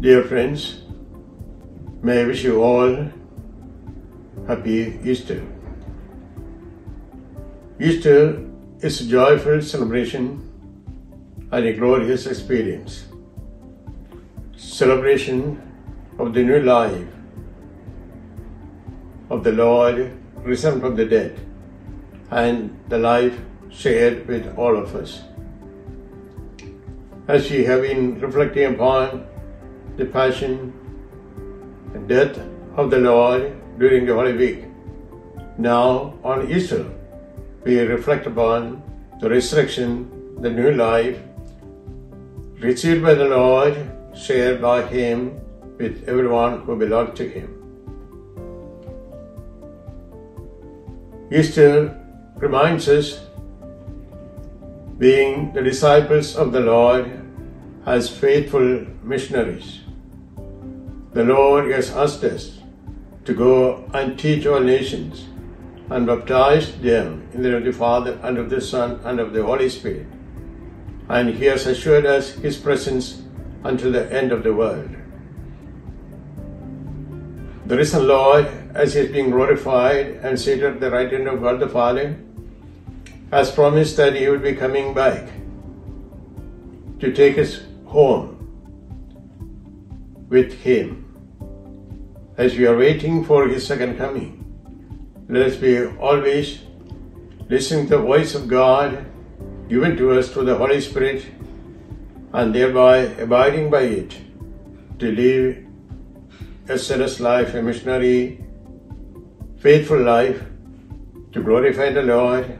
Dear friends, may I wish you all happy Easter. Easter is a joyful celebration and a glorious experience. Celebration of the new life of the Lord risen from the dead and the life shared with all of us. As we have been reflecting upon the passion and death of the Lord during the Holy Week, now on Easter, we reflect upon the resurrection, the new life received by the Lord, shared by Him with everyone who belonged to Him. Easter reminds us being the disciples of the Lord as faithful missionaries. The Lord has asked us to go and teach all nations and baptize them in the name of the Father and of the Son and of the Holy Spirit. And He has assured us His presence until the end of the world. The risen Lord, as He is being glorified and seated at the right hand of God the Father, has promised that He will be coming back to take us home with Him as we are waiting for His second coming. Let us be always listening to the voice of God given to us through the Holy Spirit and thereby abiding by it to live a zealous life, a missionary, faithful life to glorify the Lord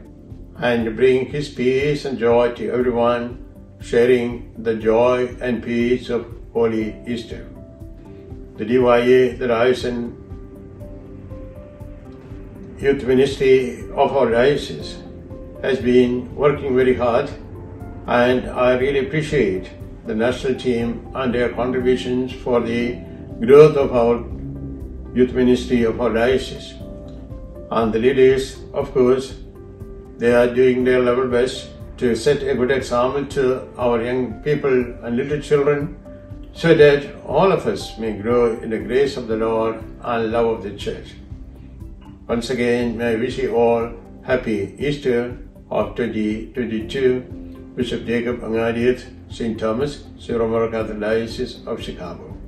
and bring His peace and joy to everyone, sharing the joy and peace of Holy Easter. The DYA, the Ryerson Youth Ministry of our diocese has been working very hard and I really appreciate the national team and their contributions for the growth of our youth ministry of our diocese. And the leaders, of course, they are doing their level best to set a good example to our young people and little children so that all of us may grow in the grace of the Lord and love of the church. Once again, may I wish you all happy Easter of 2022. Bishop Jacob Angadiath, St. Thomas, Syro Catholic Diocese of Chicago.